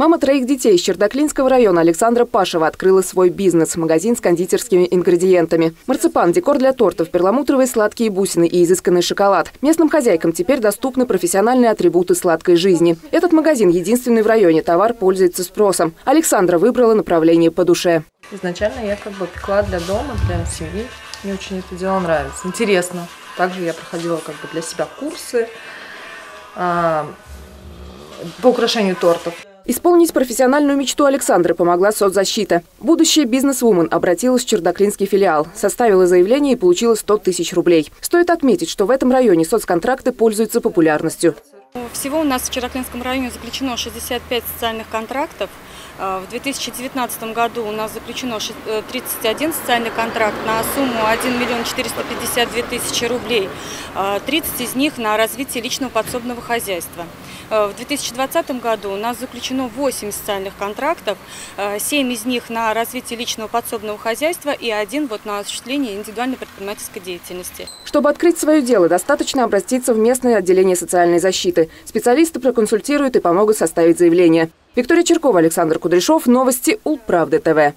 Мама троих детей из Чердаклинского района Александра Пашева открыла свой бизнес – магазин с кондитерскими ингредиентами. Марципан, декор для тортов, перламутровые сладкие бусины и изысканный шоколад. Местным хозяйкам теперь доступны профессиональные атрибуты сладкой жизни. Этот магазин единственный в районе, товар пользуется спросом. Александра выбрала направление по душе. Изначально я как бы пекла для дома, для семьи. Мне очень это дело нравится. Интересно. Также я проходила как бы для себя курсы а, по украшению тортов. Исполнить профессиональную мечту Александры помогла соцзащита. Будущая бизнес-вумен обратилась в Чердаклинский филиал, составила заявление и получила 100 тысяч рублей. Стоит отметить, что в этом районе соцконтракты пользуются популярностью. Всего у нас в Чердаклинском районе заключено 65 социальных контрактов. А, в 2019 году у нас заключено 31 э, социальный контракт на сумму 1 миллион 452 тысячи рублей. 30 а, из них на развитие личного подсобного хозяйства. В 2020 году у нас заключено 8 социальных контрактов, 7 из них на развитие личного подсобного хозяйства и один вот на осуществление индивидуальной предпринимательской деятельности. Чтобы открыть свое дело, достаточно обратиться в местное отделение социальной защиты. Специалисты проконсультируют и помогут составить заявление. Виктория Черкова, Александр Кудряшов. Новости Улправды ТВ.